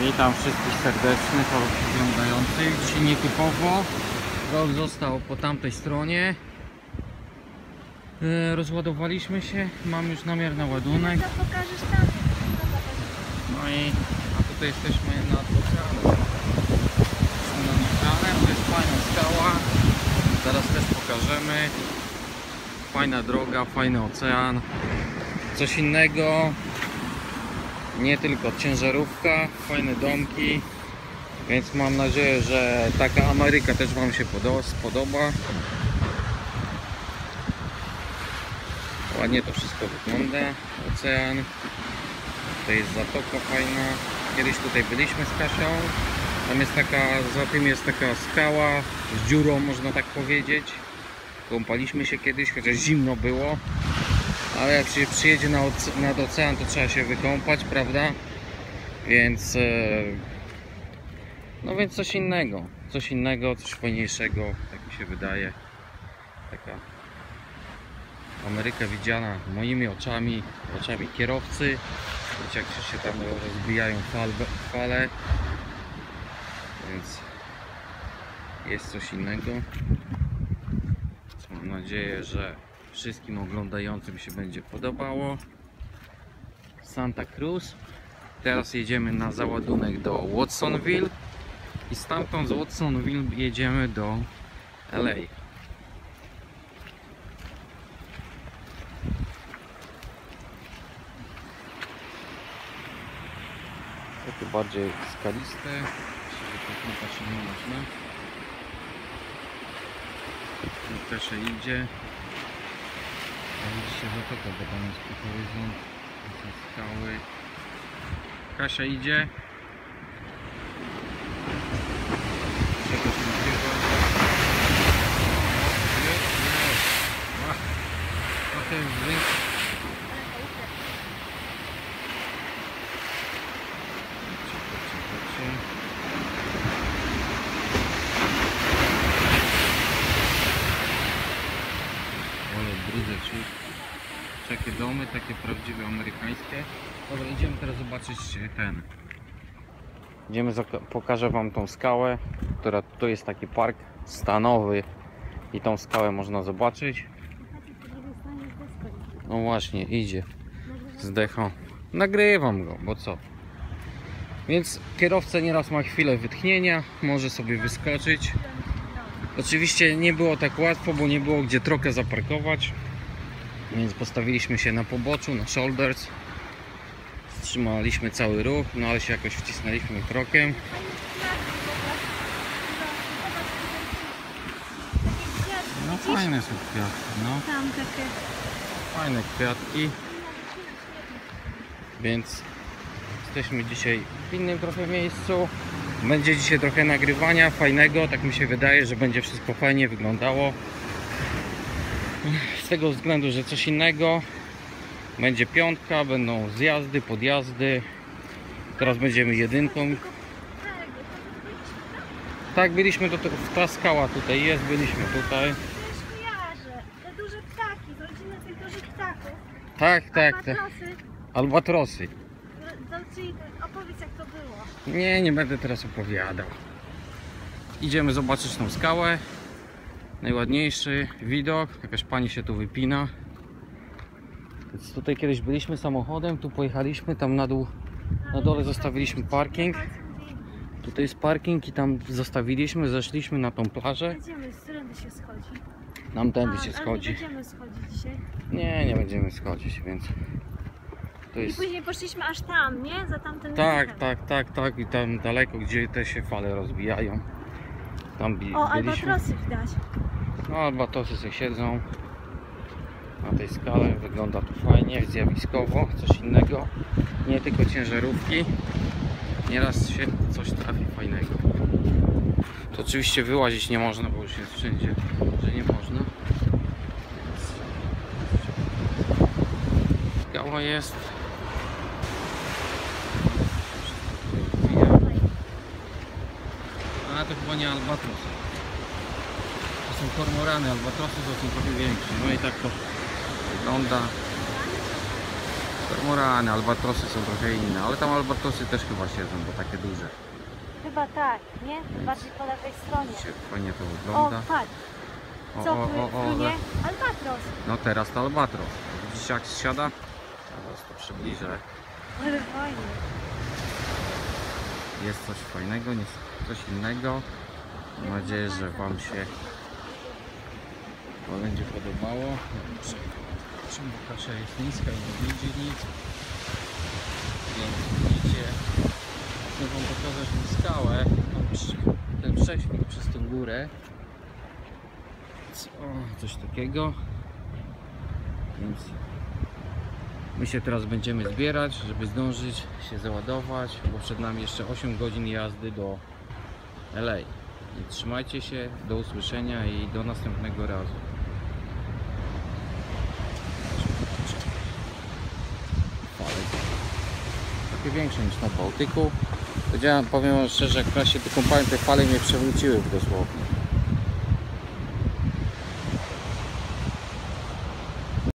Witam wszystkich serdecznie, oglądających. Dzisiaj nietypowo. Rok został po tamtej stronie. E, Rozładowaliśmy się, mam już namiar na ładunek. No i a tutaj jesteśmy nad oceanem. Jesteśmy nad oceanem, to jest fajna skała. Zaraz też pokażemy. Fajna droga, fajny ocean. Coś innego. Nie tylko ciężarówka, fajne domki. Więc mam nadzieję, że taka Ameryka też Wam się podo- spodoba. Ładnie to wszystko wygląda. Ocean. To jest zatoka fajna. Kiedyś tutaj byliśmy z Kasią. Tam jest taka, za tym jest taka skała z dziurą, można tak powiedzieć. Kąpaliśmy się kiedyś, chociaż zimno było. Ale jak się przyjedzie na nad ocean, to trzeba się wykąpać, prawda? Więc... e, No więc coś innego. Coś innego, coś fajniejszego, tak mi się wydaje. Taka Ameryka widziana moimi oczami, oczami kierowcy. Widzicie jak się tam rozbijają fal, fale. Więc jest coś innego. Mam nadzieję, że wszystkim oglądającym się będzie podobało. Santa Cruz. Teraz jedziemy na załadunek do Watsonville i stamtąd z Watsonville jedziemy do LA. Takie bardziej skaliste. Myślę, że się nie można. Też idzie. A widzicie zatoka, bo tam jest horyzont. Są skały. Kasia idzie. Czegoś Domy, takie prawdziwe amerykańskie. Dobra, idziemy teraz zobaczyć e, ten. Idziemy, pokażę wam tą skałę, która to jest taki park stanowy i tą skałę można zobaczyć. No właśnie, idzie z dechą. Nagrywam go, bo co? Więc kierowca nieraz ma chwilę wytchnienia, może sobie wyskoczyć. Oczywiście nie było tak łatwo, bo nie było gdzie trochę zaparkować. Więc postawiliśmy się na poboczu, na shoulders. Wstrzymaliśmy cały ruch, no ale się jakoś wcisnęliśmy krokiem. No fajne są kwiatki, no. Tam takie. Fajne kwiatki. Więc jesteśmy dzisiaj w innym trochę miejscu. Będzie dzisiaj trochę nagrywania fajnego, tak mi się wydaje, że będzie wszystko fajnie wyglądało. Z tego względu, że coś innego. Będzie piątka, będą zjazdy, podjazdy. Teraz będziemy jedynką. Tak, byliśmy do tego, ta skała tutaj jest, byliśmy tutaj. Też kojarzę. Te duże ptaki, z rodziny tych dużych ptaków. Tak, tak, tak. Albatrosy. Opowiedz jak to było. Nie, nie będę teraz opowiadał. Idziemy zobaczyć tą skałę. Najładniejszy widok. Jakaś pani się tu wypina. Więc tutaj kiedyś byliśmy samochodem, tu pojechaliśmy, tam na dół, na dole zostawiliśmy parking. Tutaj jest parking i tam zostawiliśmy, zeszliśmy na tą plażę. Będziemy, z którędy się schodzi. Nam tędy się schodzi. Nie będziemy schodzić dzisiaj. Nie, nie będziemy schodzić, więc to I jest... później poszliśmy aż tam, nie? Za tamten Tak, tak, tak, tak i tam daleko, gdzie te się fale rozbijają. Tam bi- O, byliśmy. albatrosy widać. No albatosy sobie siedzą na tej skale, wygląda tu fajnie, zjawiskowo, coś innego, nie tylko ciężarówki, nieraz się coś trafi fajnego. To oczywiście wyłazić nie można, bo już jest wszędzie, że nie można. Skała jest. A to chyba nie albatros. Są kormorany, albatrosy to są trochę większe. No i tak to wygląda. Kormorany, albatrosy są trochę inne, ale tam albatrosy też chyba siedzą, bo takie duże. Chyba tak, nie? Bardziej po lewej stronie. Dzisiaj fajnie to O, wygląda. patrz, O, co o, o, o, płynie? Albatros. No teraz to albatros. Widzicie jak siada? Zaraz to przybliżę. Ale fajnie. Jest coś fajnego, nie coś innego. Mam nadzieję, że Wam się to będzie podobało. Czym kasza jest niska i nie widzi nic. Więc widzicie, chcę Wam pokazać skałę, tą przy- ten prześwit przez tą górę. Coś takiego. Więc my się teraz będziemy zbierać, żeby zdążyć się załadować, bo przed nami jeszcze 8 godzin jazdy do LA. I trzymajcie się, do usłyszenia i do następnego razu. Fale. Takie większe niż na Bałtyku. Powiedziałem, powiem szczerze, jak raz się tu kąpałem, te fale mnie przewróciły dosłownie.